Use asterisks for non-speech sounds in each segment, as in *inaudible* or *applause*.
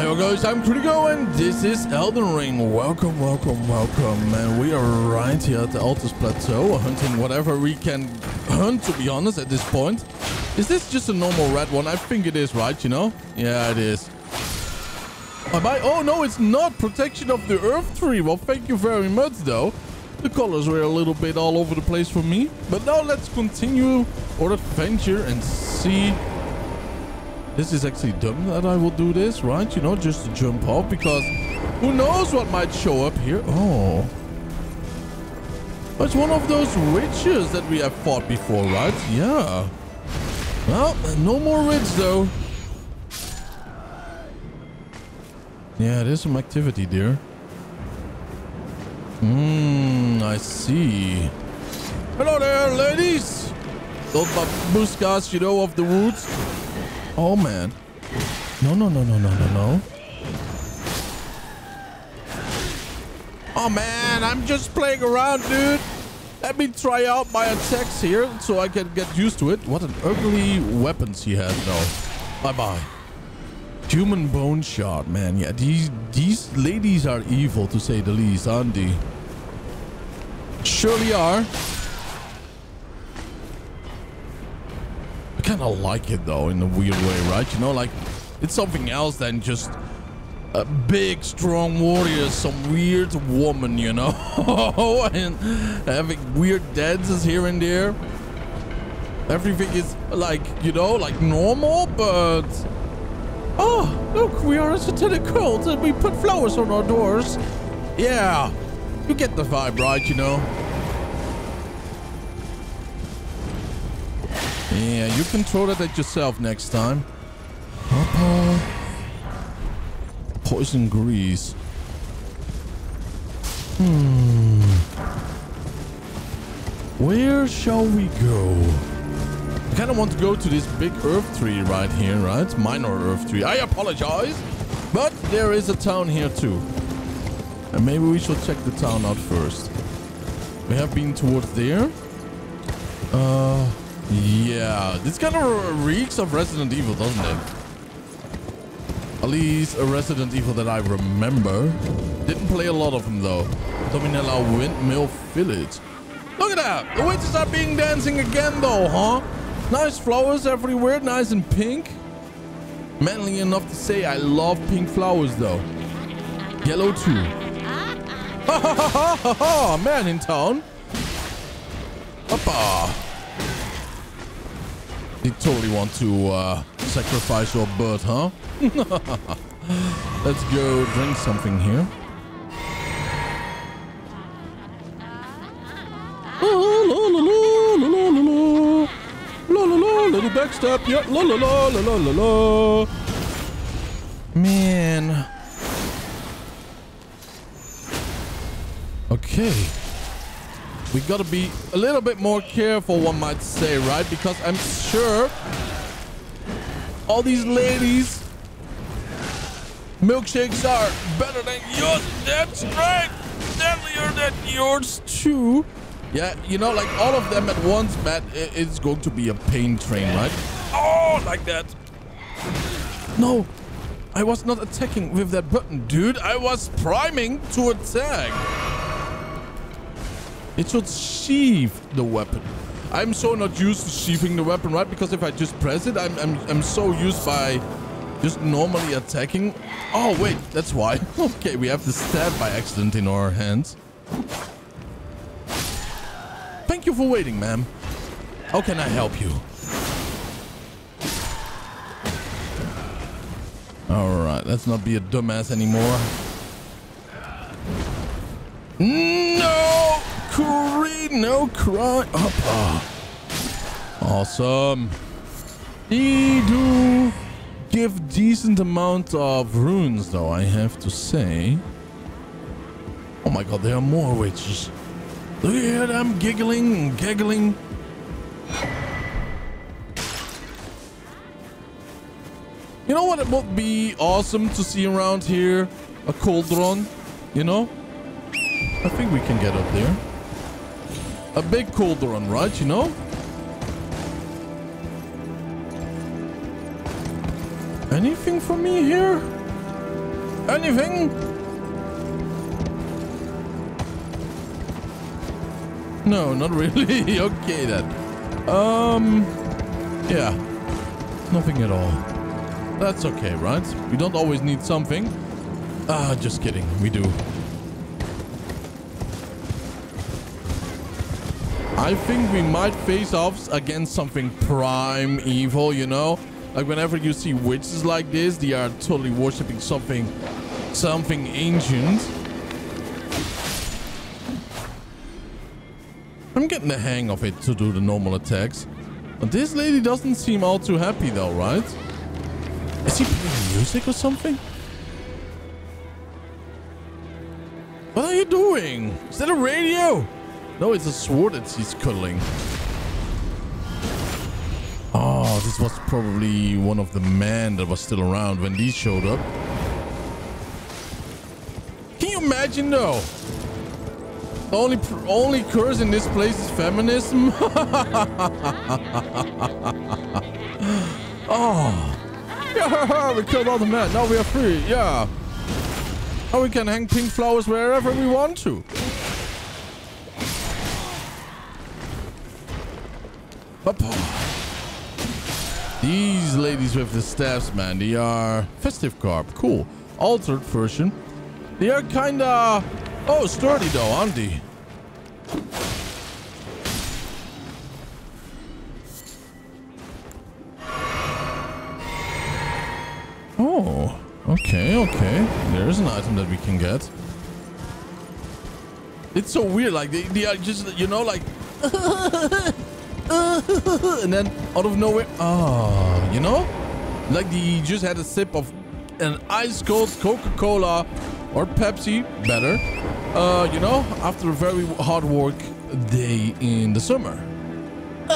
Hey guys, I'm Kurigo and this is Elden Ring. Welcome, welcome, welcome. And we are right here at the Altus Plateau, hunting whatever we can hunt, to be honest, at this point. Is this just a normal red one? I think it is, right, you know? Yeah, it is. Oh, no, it's not. Protection of the Erdtree. Well, thank you very much, though. The colors were a little bit all over the place for me. But now let's continue our adventure and see this is actually dumb that I will do this, right? You know, just to jump off because who knows what might show up here. Oh. It's one of those witches that we have fought before, right? Yeah. Well, no more witch though. Yeah, there's some activity there. Hmm, I see. Hello there, ladies! Those babuskas, you know, of the woods. Oh, man. No, no, no, no, no, no, no. Oh, man, I'm just playing around, dude. Let me try out my attacks here so I can get used to it. What an ugly weapons he has, though. Bye-bye. Human bone shard, man. Yeah, these these ladies are evil, to say the least, aren't they? Surely are. I kind of like it though in a weird way, right? You know, like it's something else than just a big, strong warrior, some weird woman, you know, *laughs* and having weird dances here and there. Everything is like, you know, like normal, but oh, look, we are a satanic cult and we put flowers on our doors. Yeah, you get the vibe, right? You know. Yeah, you control it at yourself next time. Papa. Poison grease. Hmm. Where shall we go? I kind of want to go to this big Erdtree right here, right? Minor Erdtree. I apologize. But there is a town here too. And maybe we should check the town out first. We have been towards there. Uh... Yeah, this kind of reeks of Resident Evil, doesn't it? At least a Resident Evil that I remember. Didn't play a lot of them though. Dominula Windmill Village. Look at that! The witches are being dancing again though, huh? Nice flowers everywhere, nice and pink. Manly enough to say I love pink flowers though. Yellow too. Ha ha ha ha ha! Man in town. Hoppa. You totally want to uh, sacrifice your bird, huh? *laughs* Let's go drink something here. Little backstep, yeah, la la la la la la. Man. Okay. We gotta be a little bit more careful, one might say, right? Because I'm sure all these ladies milkshakes are better than yours. That's right. Deadlier than yours too. Yeah, you know, like all of them at once, Matt, it's going to be a pain train, right? Oh, like that. No, I was not attacking with that button, dude. I was priming to attack. It should sheath the weapon. I'm so not used to sheathing the weapon, right? Because if I just press it, I'm, I'm, I'm so used by just normally attacking. Oh, wait, that's why. *laughs* okay, we have the stab by accident in our hands. Thank you for waiting, ma'am. How can I help you? Alright, let's not be a dumbass anymore. No! Curry, no cry. Up. Ah. Awesome. They do give decent amount of runes, though, I have to say. Oh my god, there are more witches. Look at them giggling and giggling. You know what it would be awesome to see around here? A cauldron, you know? I think we can get up there. A big cauldron, right? You know? Anything for me here? Anything? No, not *laughs* really. okay then. Um, yeah, nothing at all. That's okay, right? We don't always need something. Ah, just kidding. We do. I think we might face off against something prime evil, you know? Like whenever you see witches like this, they are totally worshipping something, something ancient. I'm getting the hang of it to do the normal attacks. But this lady doesn't seem all too happy though, right? Is he playing music or something? What are you doing? Is that a radio? No, it's a sword that she's cuddling. Oh, this was probably one of the men that was still around when these showed up. Can you imagine though? The only only curse in this place is feminism. oh, *laughs* yeah, we killed all the men. Now we are free. Yeah. Now we can hang pink flowers wherever we want to. These ladies with the staffs, man, they are festive carp. Cool. Altered version. They are kinda Oh, sturdy though, aren't they? Oh, okay, okay. There's an item that we can get. It's so weird, like they, they are just, you know, like, *laughs* *laughs* and then out of nowhere, ah, you know, like they just had a sip of an ice cold Coca-Cola or Pepsi, better. Uh, you know, after a very hard work day in the summer. *laughs*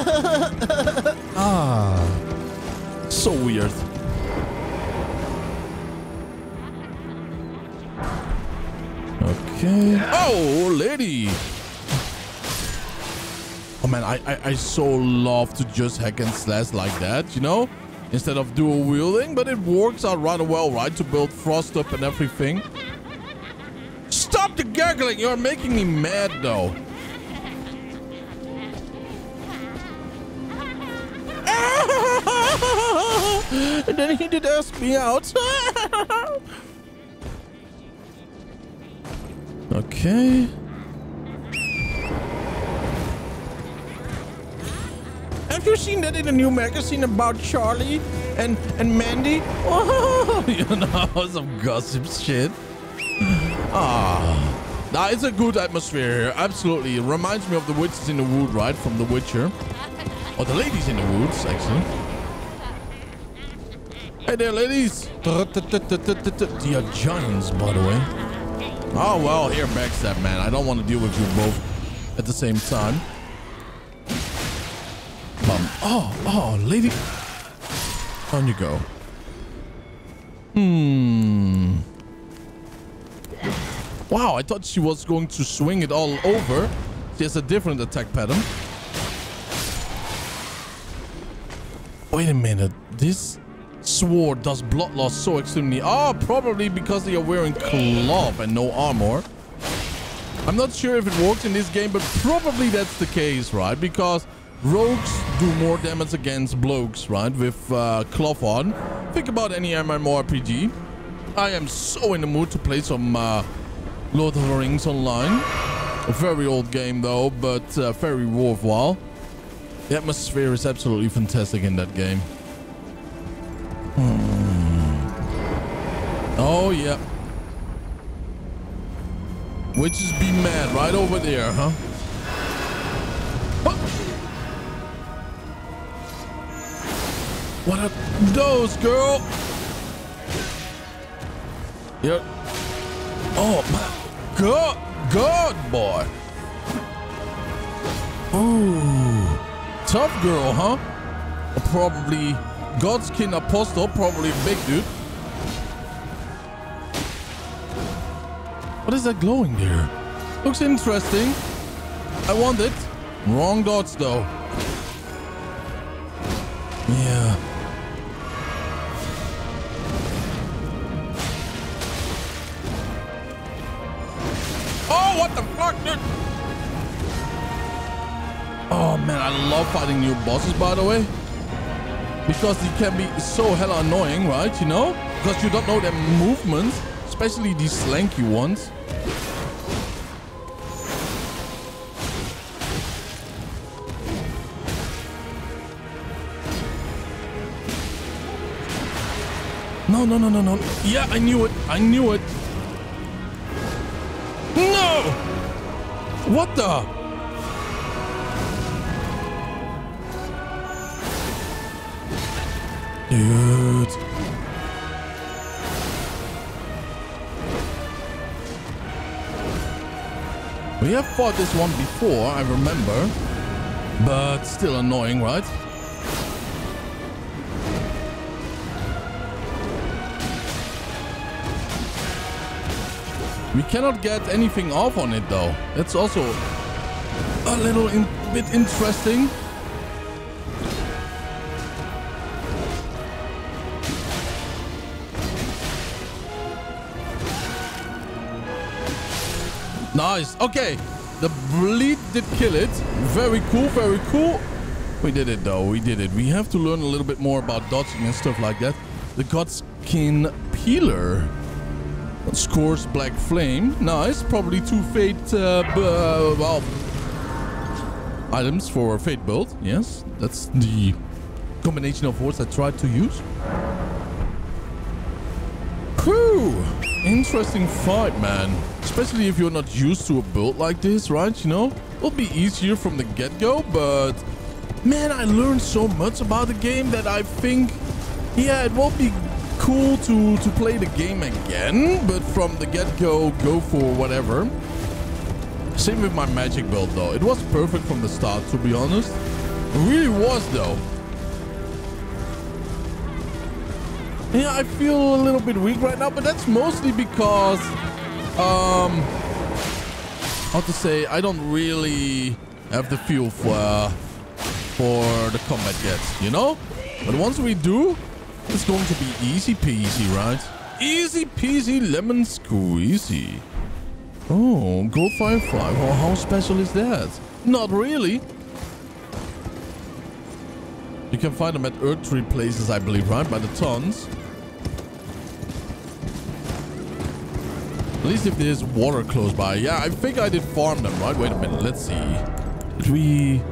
ah, so weird. Okay. Oh, lady. Oh man, I, I, I so love to just hack and slash like that, you know? Instead of dual wielding, but it works out rather well, right? To build frost up and everything. Stop the gurgling! You're making me mad, though. *laughs* and then he did ask me out. *laughs* okay. Have you seen that in a new magazine about Charlie and and Mandy? *laughs* Oh, you know, some gossip shit. *sighs* Ah, nah, it's a good atmosphere here. Absolutely. It reminds me of the witches in the wood, right? From The Witcher. Or the ladies in the woods, actually. Hey there, ladies. They are giants, by the way. Oh, well, here, backstab, man. I don't want to deal with you both at the same time. Oh, oh, lady. On you go. Hmm. Wow, I thought she was going to swing it all over. She has a different attack pattern. Wait a minute. This sword does blood loss so extremely... Oh, probably because they are wearing cloth and no armor. I'm not sure if it works in this game, but probably that's the case, right? Because rogues do more damage against blokes, right? With uh, cloth on. Think about any MMORPG. I am so in the mood to play some... Uh, Lord of the Rings Online. A very old game though, but uh, very worthwhile. The atmosphere is absolutely fantastic in that game. Hmm. Oh, yeah. Witches be mad right over there, huh? What are those, girl? Yep. Oh, my. Good, good boy. Ooh, tough girl, huh? Probably Godskin Apostle, probably big dude. What is that glowing there? Looks interesting. I want it. Wrong dots though. Fighting new bosses, by the way. Because they can be so hella annoying, right? You know? Because you don't know their movements. Especially these slanky ones. No, no, no, no, no. Yeah, I knew it. I knew it. No! What the? We have fought this one before, I remember. But still annoying, right? We cannot get anything off on it though. That's also a little in bit interesting. Nice. Okay. The bleed did kill it. Very cool. Very cool. We did it though. We did it. We have to learn a little bit more about dodging and stuff like that. The Godskin Peeler. Scouring Black Flame. Nice. Probably two Faith, uh, uh, well, items for Faith build. Yes, that's the combination of words I tried to use. Interesting fight, man. Especially if you're not used to a build like this, right? You know, it'll be easier from the get-go, but man, I learned so much about the game that I think, yeah, it won't be cool to, to play the game again, but from the get-go, go for whatever. Same with my magic build though. It was perfect from the start, to be honest. It really was though. Yeah, I feel a little bit weak right now, but that's mostly because, um, how to say, I don't really have the fuel for, for the combat yet, you know? But once we do, it's going to be easy peasy, right? Easy peasy lemon squeezy. Oh, gold firefly. Well, how special is that? Not really. You can find them at Erdtree places, I believe, right? By the tons. At least if there's water close by. Yeah, I think I did farm them, right? Wait a minute. Let's see. Did we...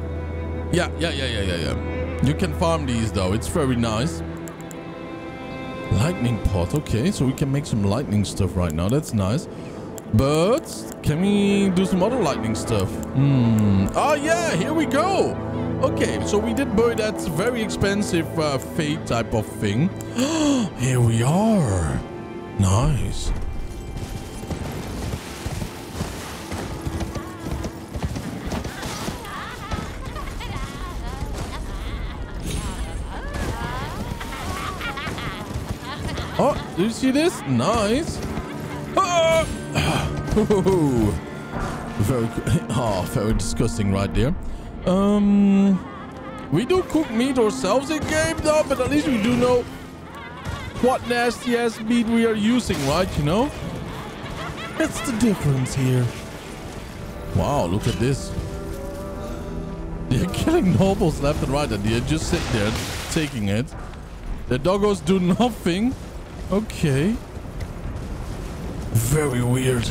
Yeah, yeah, yeah, yeah, yeah, yeah. You can farm these, though. It's very nice. Lightning pot. Okay, so we can make some lightning stuff right now. That's nice. But can we do some other lightning stuff? Hmm. Oh, yeah. Here we go. Okay, so we did buy that very expensive uh, faith type of thing. *gasps* here we are. Nice. Do you see this? Nice. Ah! *laughs* very, oh, *laughs* very disgusting right there. Um, we do cook meat ourselves in game though, but at least we do know what nasty ass meat we are using, right? You know, that's the difference here. Wow, look at this. They're *laughs* killing nobles left and right, and they're just sitting there taking it. The doggos do nothing. Okay. Very weird.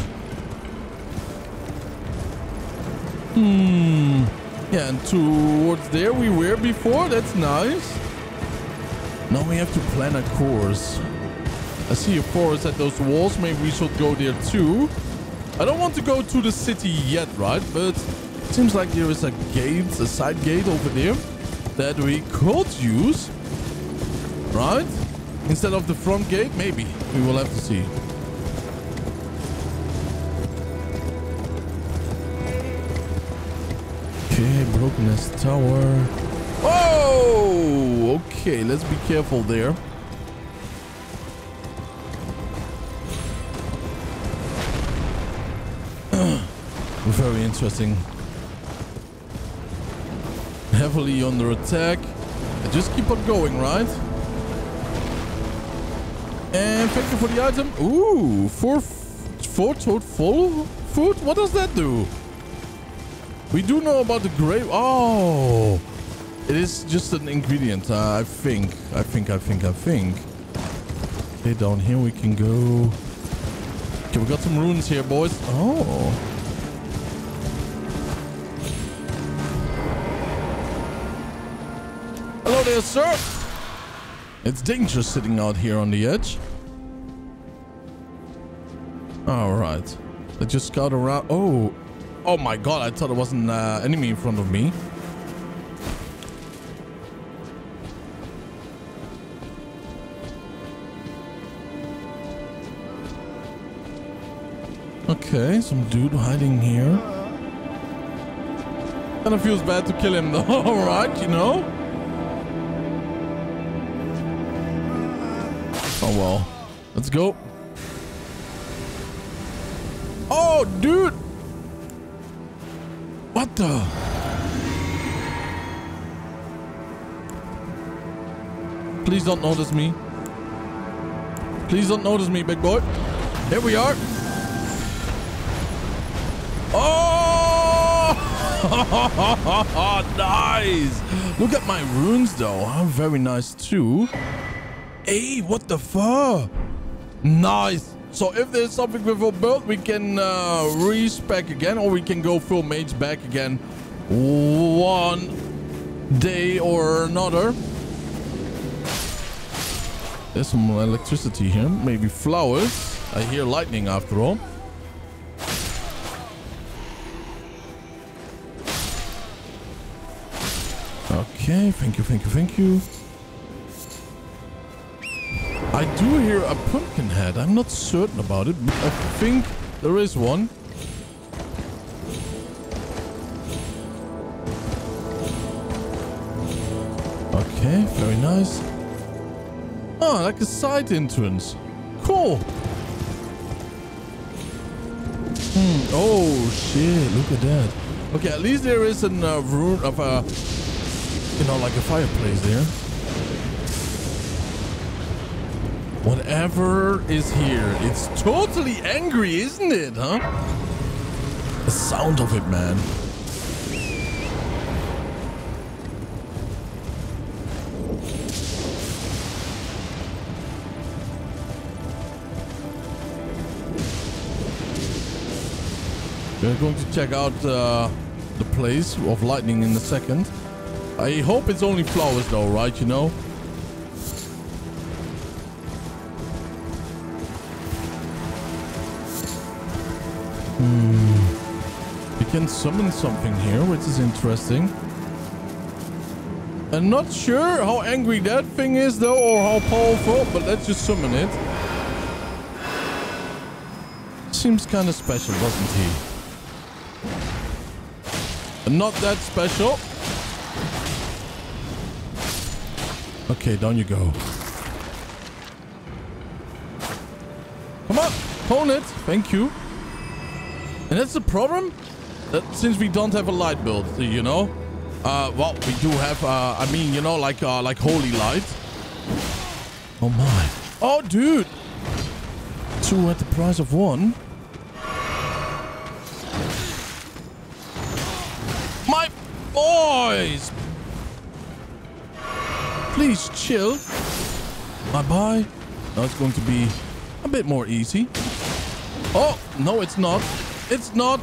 Hmm. Yeah, and towards there we were before. That's nice. Now we have to plan a course. I see a forest at those walls. Maybe we should go there too. I don't want to go to the city yet, right? But it seems like there is a gate, a side gate over there that we could use. Right? Instead of the front gate, maybe. We will have to see. Okay, brokenness tower. Oh, okay. Let's be careful there. *clears throat* Very interesting. Heavily under attack. I Just keep on going, right? And thank you for the item. Ooh, four four-toed fowl foot? What does that do? We do know about the grape. Oh, it is just an ingredient. Uh, I think. I think. I think. I think. Okay, down here we can go. Okay, we got some runes here, boys. Oh. Hello there, sir. It's dangerous sitting out here on the edge. All right. Let's just scout around. Oh. Oh my god, I thought it was an uh, enemy in front of me. Okay, some dude hiding here. Kinda feels bad to kill him though, *laughs* alright, you know? Well. Let's go. Oh, dude! What the? Please don't notice me. Please don't notice me, big boy. Here we are. Oh! *laughs* nice! Look at my runes, though. I'm very nice, too. Hey, what the fuck? Nice. So if there's something with our build, we can uh, respec again, or we can go full mage back again one day or another. There's some electricity here. Maybe flowers. I hear lightning after all. Okay, thank you, thank you, thank you. I do hear a pumpkin head. I'm not certain about it, but I think there is one. Okay, very nice. Oh, like a side entrance. Cool. Hmm. Oh, shit. Look at that. Okay, at least there is a uh, room of a, you know, like a fireplace there. Whatever is here, it's totally angry, isn't it, huh? The sound of it, man. We're going to check out uh, the place of lightning in a second. I hope it's only flowers though, right? You know? Can summon something here, which is interesting. I'm not sure how angry that thing is though, or how powerful, but let's just summon it. Seems kind of special, doesn't he? Not that special. Okay, down you go. Come on, hold it. Thank you. And that's the problem. That since we don't have a light build, you know. Uh, well, we do have. Uh, I mean, you know, like uh, like holy light. Oh my! Oh, dude! Two at the price of one. My boys! Please chill. Bye bye. Now it's going to be a bit more easy. Oh no, it's not. It's not.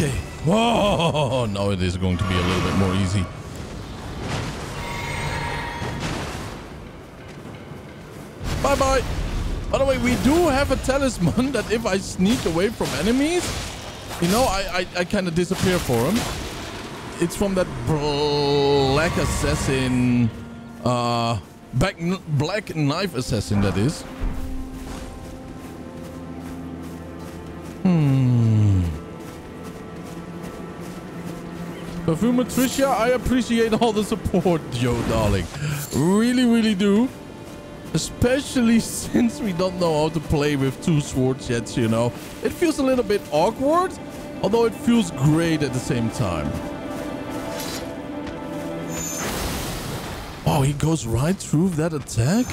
Okay. Whoa! *laughs* Now it is going to be a little bit more easy. Bye-bye. By the way, we do have a talisman *laughs* that if I sneak away from enemies, you know, I, I, I kind of disappear for them. It's from that black assassin, uh, black knife assassin that is. Perfumer Tricia, I appreciate all the support, Joe, darling. Really, really do. Especially *laughs* since we don't know how to play with two swords yet, you know. It feels a little bit awkward, although it feels great at the same time. Oh, he goes right through that attack?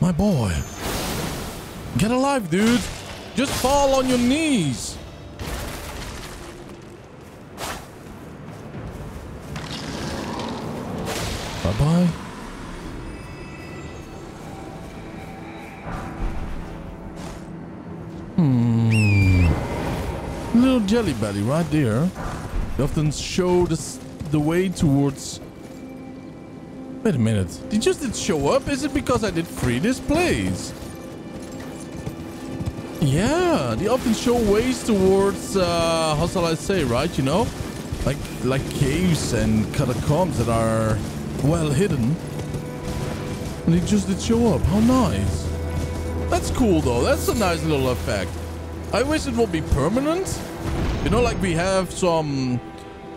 My boy. Get alive, dude. Just fall on your knees. Jelly belly right there. They often show the, the way towards... Wait a minute. They just it show up? Is it because I did three displays? Yeah, they often show ways towards, uh, how shall I say, right? You know? Like, like caves and catacombs that are well hidden. And they just did show up. How nice. That's cool though. That's a nice little effect. I wish it would be permanent. You know, like we have some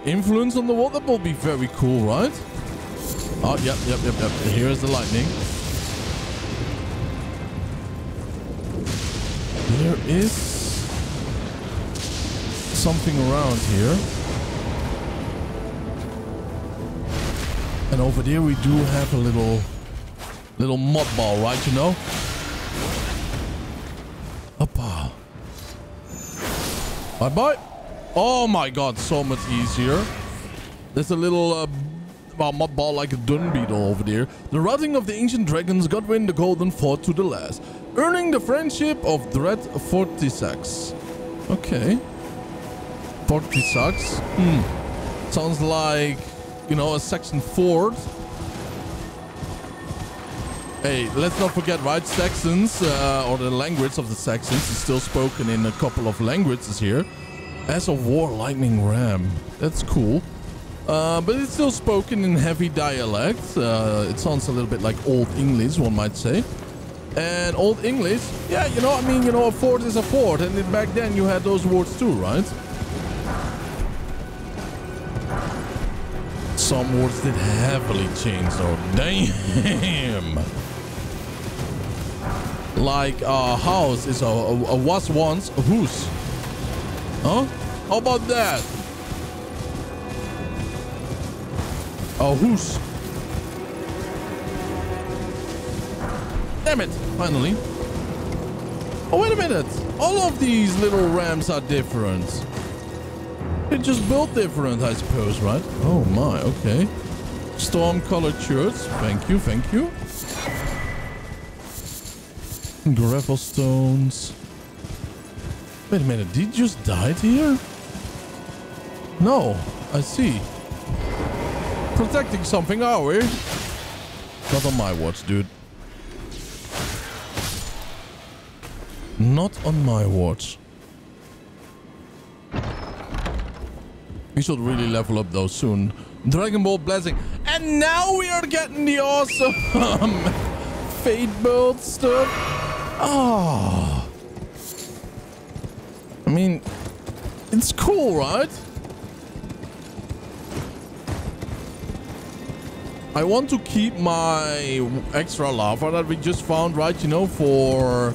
influence on the wall. That will be very cool, right? Oh, yep, yep, yep, yep. Here's the lightning. There is something around here. And over there we do have a little little mud ball, right, you know? Hoppa. Bye-bye. Oh my god, so much easier. There's a little uh, well, mud ball like a dung beetle over there. The routing of the ancient dragons Godwyn the golden fought to the last, earning the friendship of Dread Fortissax. Okay. Fortissax. Hmm. Sounds like, you know, a Saxon fort. Hey, let's not forget, right? Saxons, uh, or the language of the Saxons, is still spoken in a couple of languages here. Ash of War lightning ram. That's cool. Uh, but it's still spoken in heavy dialect. Uh, it sounds a little bit like Old English, one might say. And Old English, yeah, you know, I mean, you know, a fort is a fort. And back then you had those words too, right? Some words did heavily change, though. *laughs* Damn! Like a house is a, a, a was once a house. Huh? How about that? A hoose. Damn it! Finally. Oh, wait a minute. All of these little ramps are different. They're just built different, I suppose, right? Oh my, okay. Storm-colored shirts. Thank you, thank you. *laughs* Gravel stones. Wait a minute, did you just died here? No, I see. Protecting something, are we? Not on my watch, dude. Not on my watch. We should really level up though soon. Dragon Ball Blessing. And now we are getting the awesome *laughs* Faith build stuff. Oh. I mean, it's cool, right? I want to keep my extra lava that we just found, right? You know, for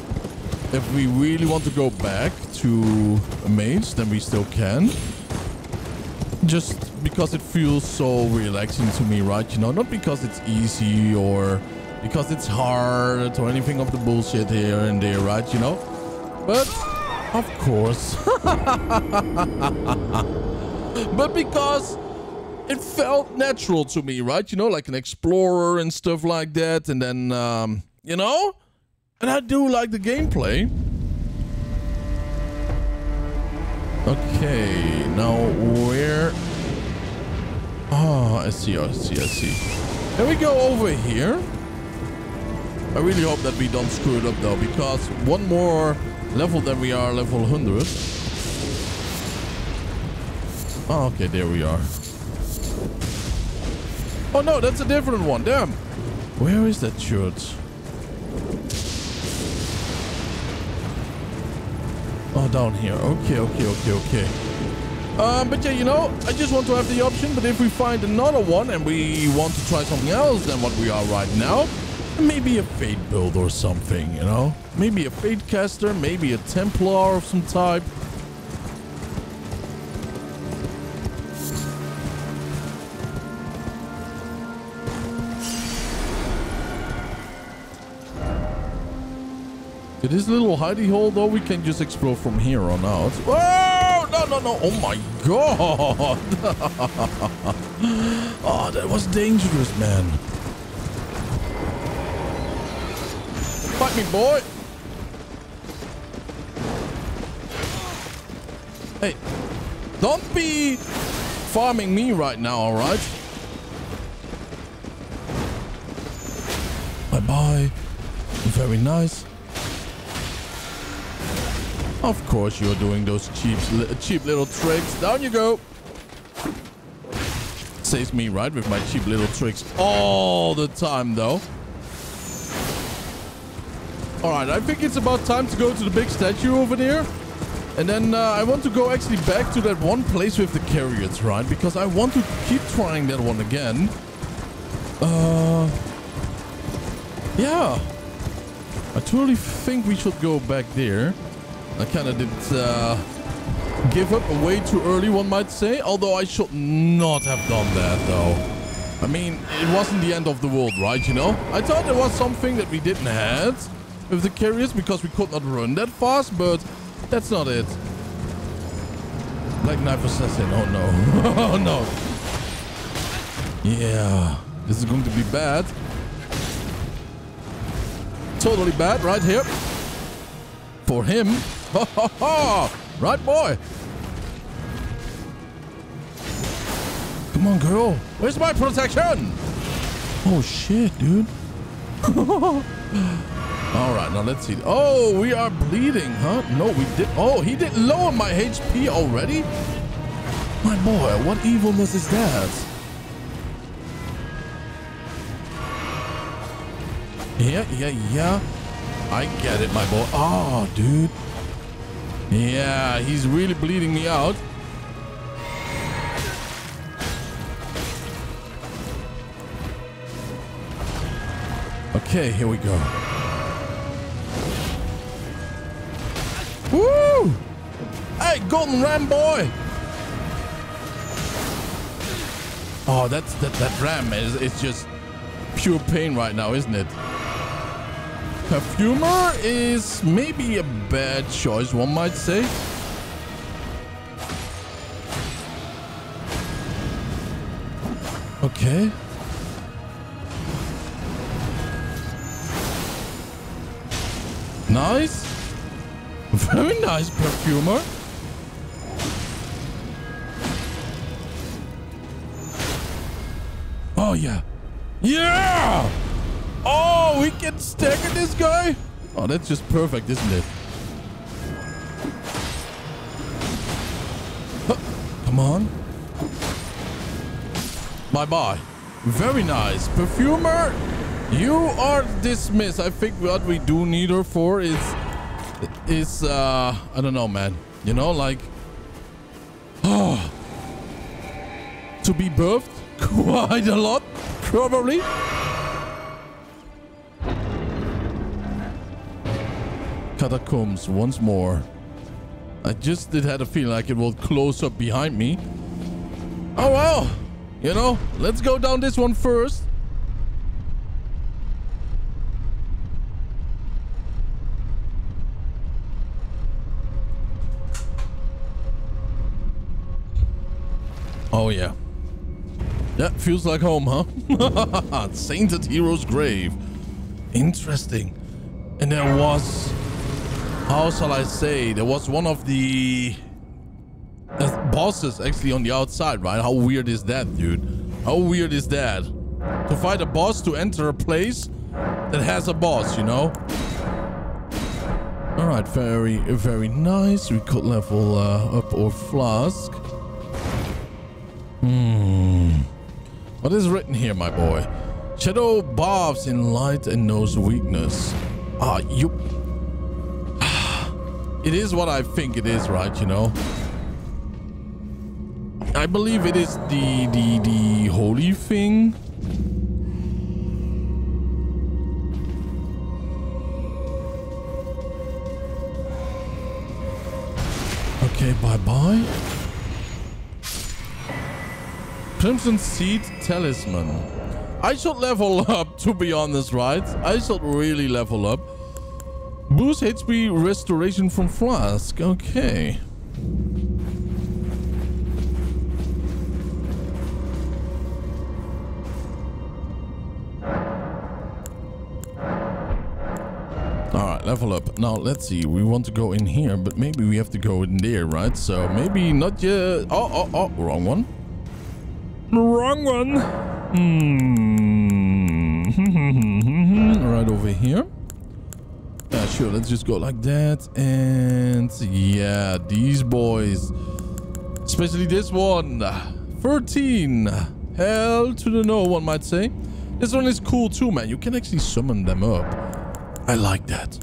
if we really want to go back to a mage, then we still can. Just because it feels so relaxing to me, right? You know, not because it's easy or because it's hard or anything of the bullshit here and there, right? You know? But, of course. *laughs* but because it felt natural to me, right? You know, like an explorer and stuff like that. And then, um, you know? And I do like the gameplay. Okay, now where... Oh, I see, I see, I see. Can we go over here? I really hope that we don't screw it up though, because one more level than we are level 100. Oh, okay, there we are. Oh no, that's a different one. Damn. Where is that church? Oh, down here. Okay, okay, okay, okay. Um, but yeah, you know, I just want to have the option. But if we find another one and we want to try something else than what we are right now, maybe a Faith build or something, you know? Maybe a Faith caster, maybe a Templar of some type. It is a little hidey hole though. We can just explore from here on out. Whoa! No, no, no. Oh my god. oh, *laughs* that was dangerous, man. Me, boy. Hey, don't be farming me right now, all right? Bye-bye. Very nice. Of course you're doing those cheap, cheap little tricks. Down you go. Saves me, right, with my cheap little tricks all the time, though. All right, I think it's about time to go to the big statue over there. And then uh, I want to go actually back to that one place with the chariots, right? Because I want to keep trying that one again. Uh, yeah. I totally think we should go back there. I kind of did uh, give up way too early, one might say. Although I should not have done that, though. I mean, it wasn't the end of the world, right? You know? I thought there was something that we didn't have with the carriers because we could not run that fast, but that's not it. Black Knife Assassin. Oh, no. *laughs* oh, no. Yeah. This is going to be bad. Totally bad right here. For him. *laughs* right, boy. Come on, girl. Where's my protection? Oh, shit, dude. *laughs* All right, now let's see. Oh, we are bleeding, huh? No, we did. Oh, he did lower my HP already? My boy, what evilness is that? Yeah, yeah, yeah. I get it, my boy. Oh, dude. Yeah, he's really bleeding me out. Okay, here we go. Woo! Hey, Golden Ram boy! Oh, that's that that ram is it's just pure pain right now, isn't it? Perfumer is maybe a bad choice, one might say. Okay. Nice. Very nice, perfumer. Oh, yeah. Yeah! Oh, we can stagger this guy? Oh, that's just perfect, isn't it? Huh. Come on. Bye-bye. Very nice. Perfumer, you are dismissed. I think what we do need her for is is uh I don't know, man. You know, like oh *sighs* to be birthed *laughs* quite a lot, probably. Catacombs once more. I just did had a feeling like it will close up behind me. Oh well, you know, let's go down this one first. Oh, yeah. That feels like home, huh? *laughs* Sainted Hero's Grave. Interesting. And there was... How shall I say? There was one of the... Bosses actually on the outside, right? How weird is that, dude? How weird is that? To fight a boss to enter a place that has a boss, you know? Alright, very, very nice. We could level uh, up our flask. Hmm. What is written here, my boy? Shadow barbs in light and knows weakness. Ah, you... *sighs* It is what I think it is, right, you know? I believe it is the, the, the holy thing. Okay, bye-bye. Crimson Seed Talisman. I should level *laughs* up, to be honest, right? I should really level up. Boost HP restoration from flask. Okay. Alright, level up. Now, let's see. We want to go in here, but maybe we have to go in there, right? So, maybe not yet. Oh, oh, oh. Wrong one. Wrong one. Hmm. *laughs* right over here. Sure. Let's just go like that. And yeah, these boys. Especially this one. 13. Hell to the no, one might say. This one is cool too, man. You can actually summon them up. I like that.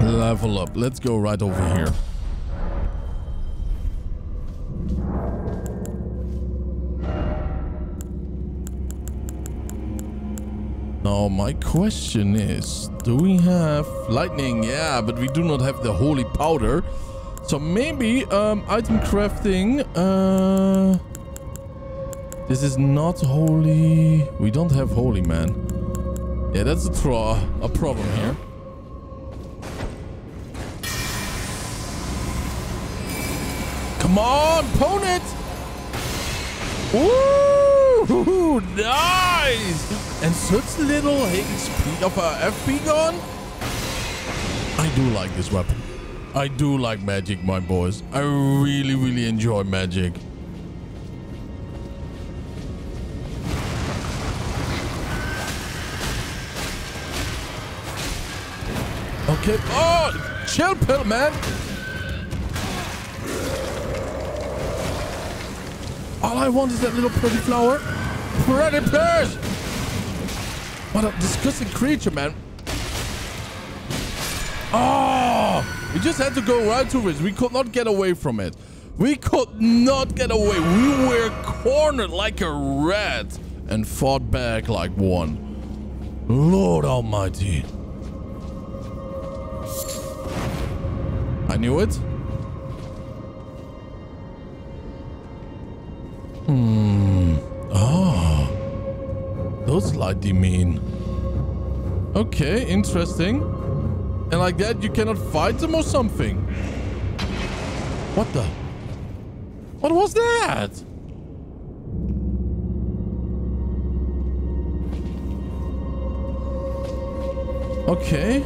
Level up. Let's go right over here. My question is, do we have lightning? Yeah, but we do not have the holy powder. So maybe um, item crafting. Uh, this is not holy. We don't have holy, man. Yeah, that's a, draw, a problem here. Come on, opponent! Ooh, nice! And such little HP of a FP gun. I do like this weapon. I do like magic, my boys. I really, really enjoy magic. Okay. Oh, chill pill, man. All I want is that little pretty flower. Pretty fish. What a disgusting creature, man. Oh, we just had to go right to it. We could not get away from it. We could not get away. We were cornered like a rat and fought back like one. Lord Almighty. I knew it. Those slightly mean. Okay, interesting. And like that, you cannot fight them or something. What the? What was that? Okay.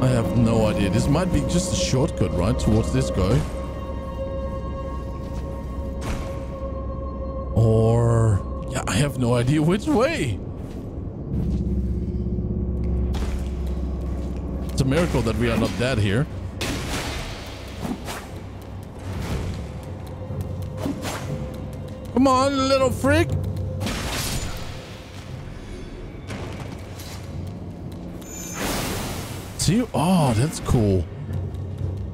I have no idea. This might be just a shortcut, right? Towards this guy. Have no idea which way. It's a miracle that we are not dead here. Come on, little freak. See? Oh, that's cool.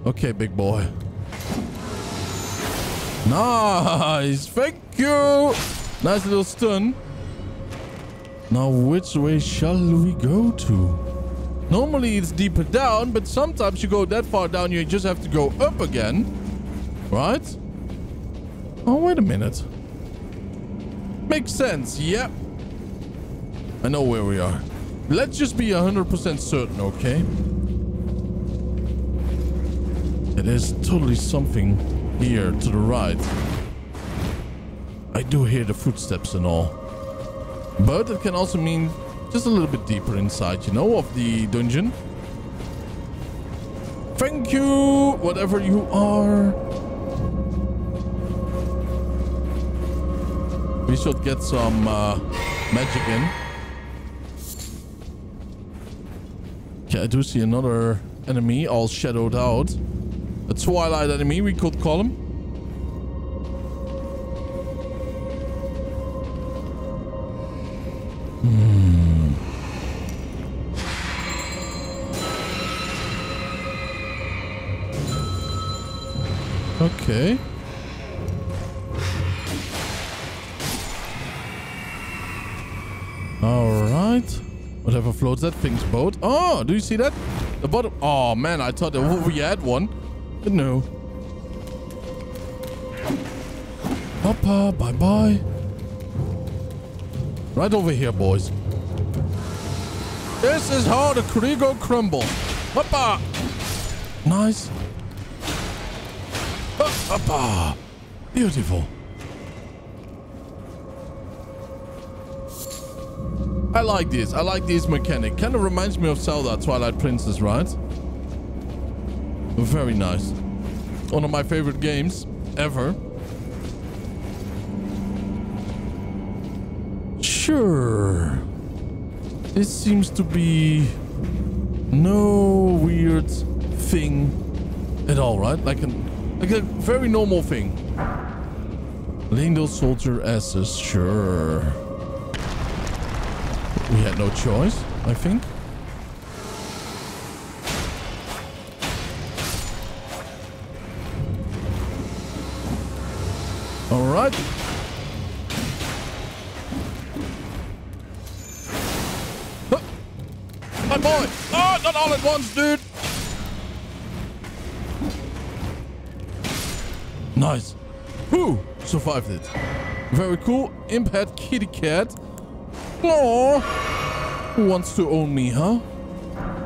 Okay, big boy. Nice. Thank you. Nice little stun. Now, which way shall we go to? Normally, it's deeper down, but sometimes you go that far down, you just have to go up again. Right? Oh, wait a minute. Makes sense. Yep. I know where we are. Let's just be 100% certain, okay? Is totally something here to the right. I do hear the footsteps and all. But it can also mean just a little bit deeper inside, you know, of the dungeon. Thank you, whatever you are. We should get some uh, magic in. Okay, I do see another enemy all shadowed out. A twilight enemy, we could call him. Hmm. Okay. All right. Whatever floats that thing's boat. Oh, do you see that? The bottom. Oh, man. I thought that we had one. But no. Papa, bye-bye. Right over here, boys. This is how the Kurigo crumble. Hoppa! Nice. Hoppa! Beautiful. I like this. I like this mechanic. Kind of reminds me of Zelda Twilight Princess, right? Very nice. One of my favorite games ever. Sure. This seems to be no weird thing at all, right? Like a, like a very normal thing. Leyndell soldier asses, sure. We had no choice, I think. All right. All at once, dude. Nice. Who survived it? Very cool. Impact kitty cat. Oh, who wants to own me, huh?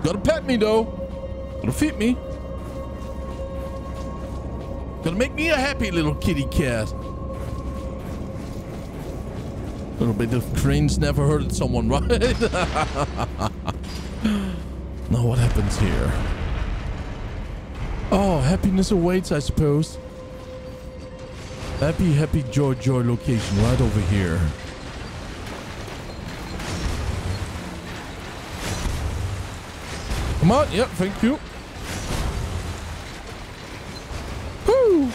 Gotta pet me though. Gotta feed me. Gotta make me a happy little kitty cat. Little bit of cringe never hurted someone, *laughs* right? *laughs* now what happens here? Oh, happiness awaits, I suppose. Happy, happy, joy, joy location right over here. Come on. Yep, thank you. Woo!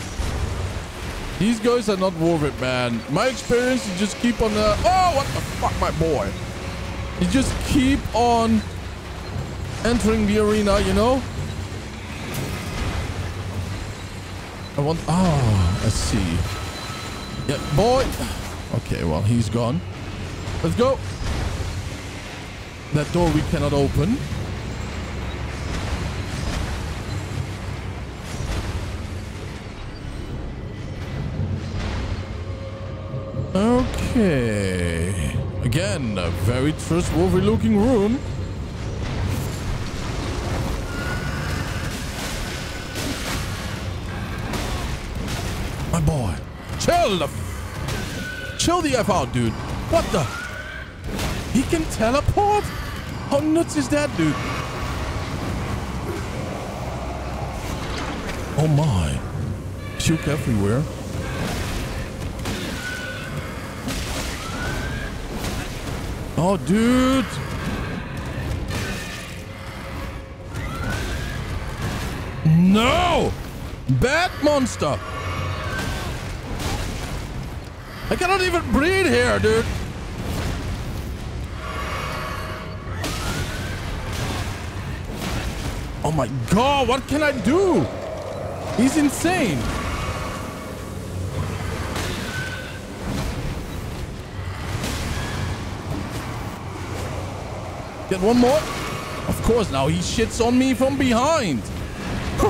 These guys are not worth it, man. My experience is just keep on the... Oh, what the fuck, my boy? You just keep on entering the arena, you know? I want... Ah, Oh, I see. Yeah, boy. Okay, well, he's gone. Let's go. That door we cannot open. Okay. Again, a very trustworthy looking room. Chill the... Chill the F out, dude. What the... He can teleport? How nuts is that, dude? Oh my. Shook everywhere. Oh, dude. No! Bad monster! I cannot even breathe here, dude. Oh my god, what can I do? He's insane. Get one more. Of course, now he shits on me from behind. *laughs*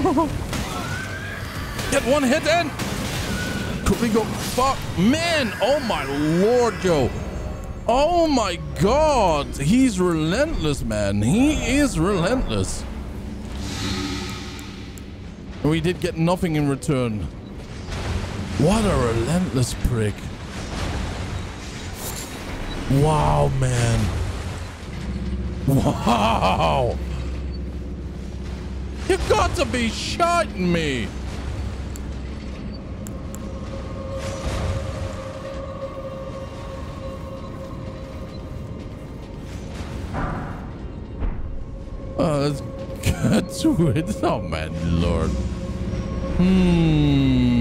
Get one hit in. We go? Fuck. Man. Oh my lord, Joe. Oh my god. He's relentless, man. He is relentless. We did get nothing in return. What a relentless prick. Wow, man. Wow! You got to be shitting me! Let's get *laughs* to it. Oh, man, lord. Hmm.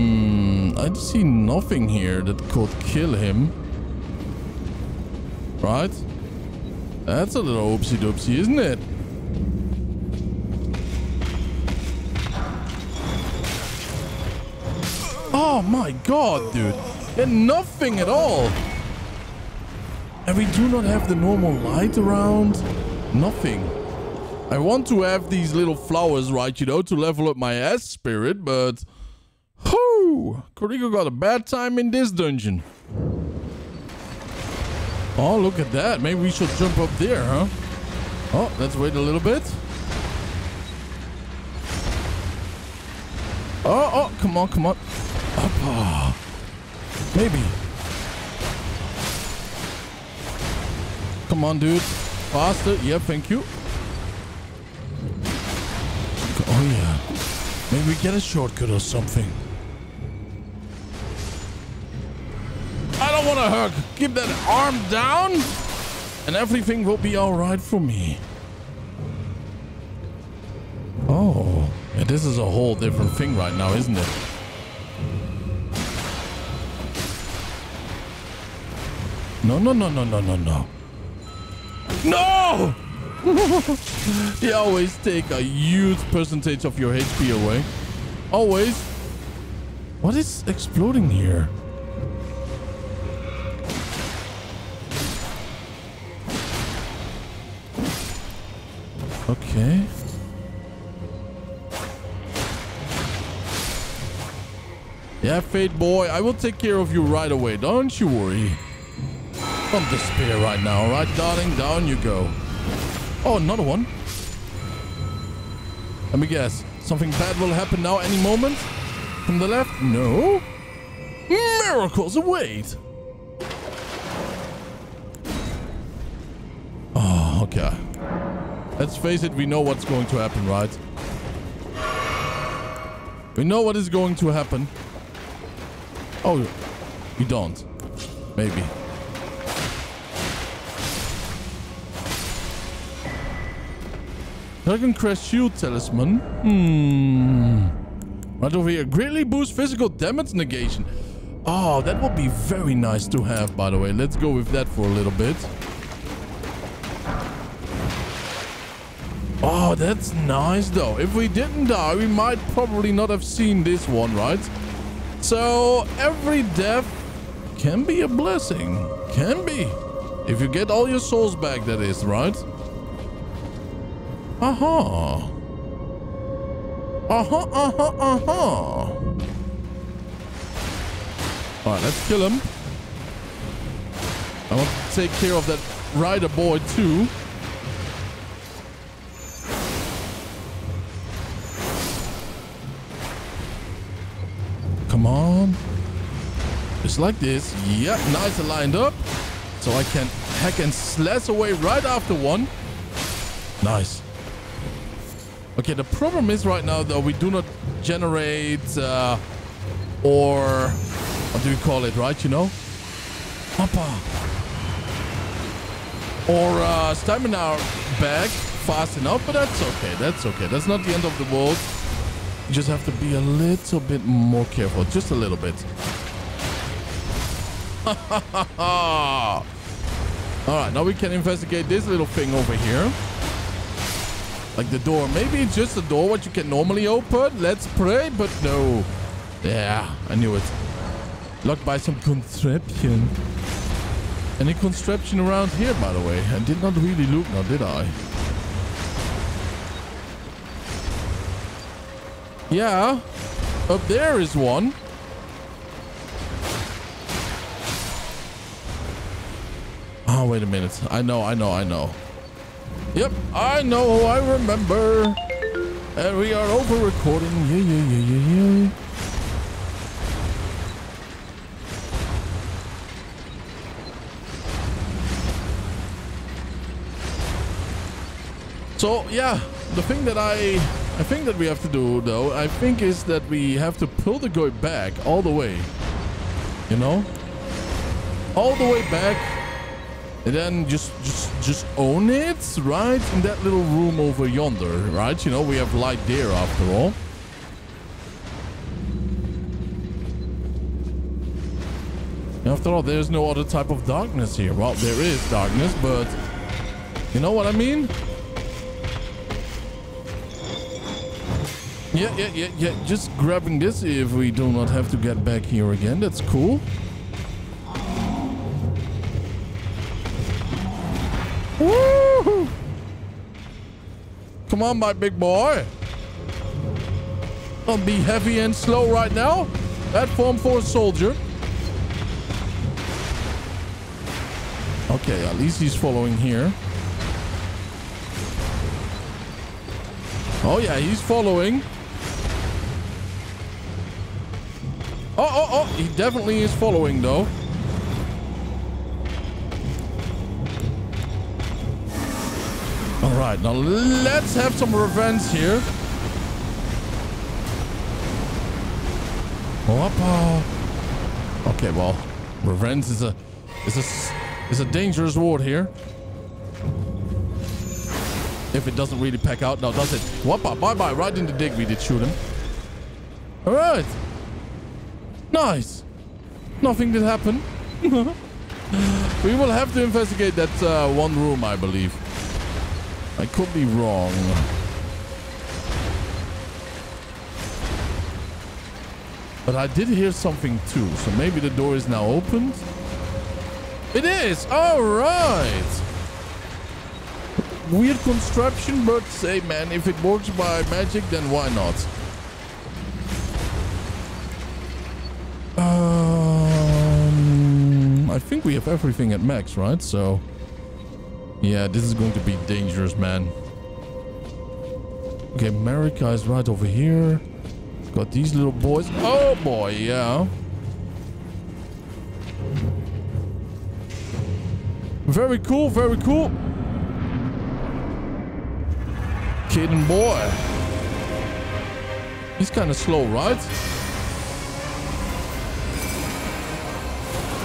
I see nothing here that could kill him. Right? That's a little oopsie doopsie, isn't it? Oh my god, dude. And nothing at all. And we do not have the normal light around. Nothing. I want to have these little flowers, right, you know, to level up my ass spirit, but... Whoo! Kurigo got a bad time in this dungeon. Oh, look at that. Maybe we should jump up there, huh? Oh, let's wait a little bit. Oh, oh, come on, come on. Up. Oh. Maybe. Come on, dude. Faster. Yeah, thank you. Oh, yeah. Maybe get a shortcut or something. I don't want to hug. Keep that arm down and everything will be all right for me. Oh, yeah, this is a whole different thing right now, isn't it? No, no, no, no, no, no, no. No! *laughs* they always take a huge percentage of your HP away. Always. What is exploding here? Okay. Yeah, Fate Boy, I will take care of you right away. Don't you worry. Don't despair right now, alright, darling? Down you go. Oh, another one. Let me guess. Something bad will happen now any moment? From the left? No. Miracles await. Oh, okay. Let's face it, we know what's going to happen, right? We know what is going to happen. Oh, we don't. Maybe. Dragon Crest Shield Talisman. Hmm. Right over here. Greatly boost physical damage negation. Oh, that would be very nice to have, by the way. Let's go with that for a little bit. Oh, that's nice, though. If we didn't die, we might probably not have seen this one, right? So, every death can be a blessing. Can be. If you get all your souls back, that is, right? Aha. Uh-huh, uh-huh, uh-huh. Alright, let's kill him. I want to take care of that rider boy too. Come on. Just like this. Yep, nice lined up. So I can hack and slash away right after one. Nice. Okay, the problem is right now though we do not generate uh, or what do we call it, right? You know, Papa or uh, stamina back fast enough, but that's okay. That's okay. That's not the end of the world. You just have to be a little bit more careful, just a little bit. *laughs* All right, now we can investigate this little thing over here. Like the door. Maybe it's just a door what you can normally open. Let's pray, but no. Yeah, I knew it. Locked by some contraption. Any contraption around here, by the way? I did not really look now, did I? Yeah. Up there is one. Oh, wait a minute. I know, I know, I know. Yep, I know, I remember. And we are over recording. Yeah, yeah, yeah, yeah, yeah. So, yeah, the thing that I I think that we have to do, though, I think is that we have to pull the guy back all the way. You know? All the way back and then just just just own it right in that little room over yonder right? You know we have light there after all. After all there's no other type of darkness here. Well there is darkness but you know what i mean? Yeah yeah yeah yeah. Just grabbing this if we do not have to get back here again. That's cool Come on, my big boy. Don't be heavy and slow right now. That form for a soldier. Okay, at least he's following here. Oh yeah, he's following. Oh, oh, oh, he definitely is following though. Right, now let's have some revenge here. Whoppa. Okay, well, revenge is a is a is a dangerous word here. If it doesn't really pack out now, does it? Whoppa, bye bye. Right in the dig, we did shoot him. All right. Nice. Nothing did happen. *laughs* we will have to investigate that uh, one room, I believe. I could be wrong. But I did hear something too, so maybe the door is now opened. It is! All right! Weird construction, but say, man, if it works by magic, then why not? Um, I think we have everything at max, right? So, yeah, this is going to be dangerous, man. Okay, America is right over here. Got these little boys. Oh boy, yeah. Very cool, very cool. Kid boy. He's kind of slow, right?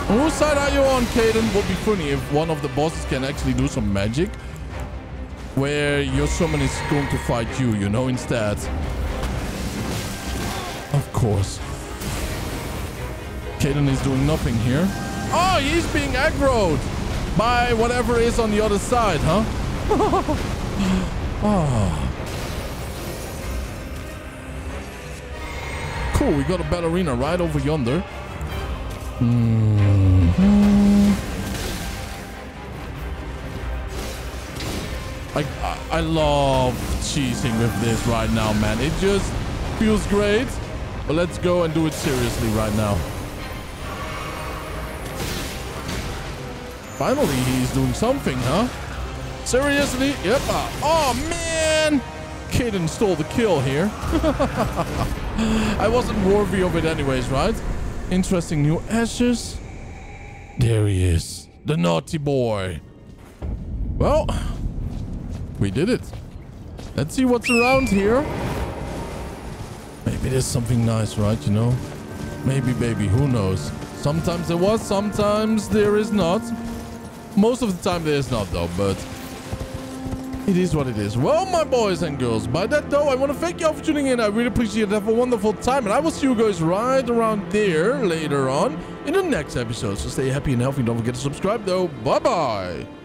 Whose side are you on, Kaiden? Would be funny if one of the bosses can actually do some magic. Where your summon is going to fight you, you know, instead. Of course. Kaiden is doing nothing here. Oh, he's being aggroed by whatever is on the other side, huh? oh. *laughs* Cool, we got a ballerina right over yonder. Mm -hmm. I, I, love cheesing with this right now, man. It just feels great. But let's go and do it seriously right now. Finally, he's doing something, huh? Seriously? Yep. Oh, man! Kaiden stole the kill here. *laughs* I wasn't worthy of it anyways, right? Interesting new ashes. There he is. The naughty boy. Well, we did it. Let's see what's around here. Maybe there's something nice, right? You know? Maybe, baby. Who knows? Sometimes there was, sometimes there is not. Most of the time there is not, though, but it is what it is. Well, my boys and girls, by that, though, I want to thank you all for tuning in. I really appreciate it. Have a wonderful time, and I will see you guys right around there later on in the next episode. So stay happy and healthy. Don't forget to subscribe, though. Bye-bye.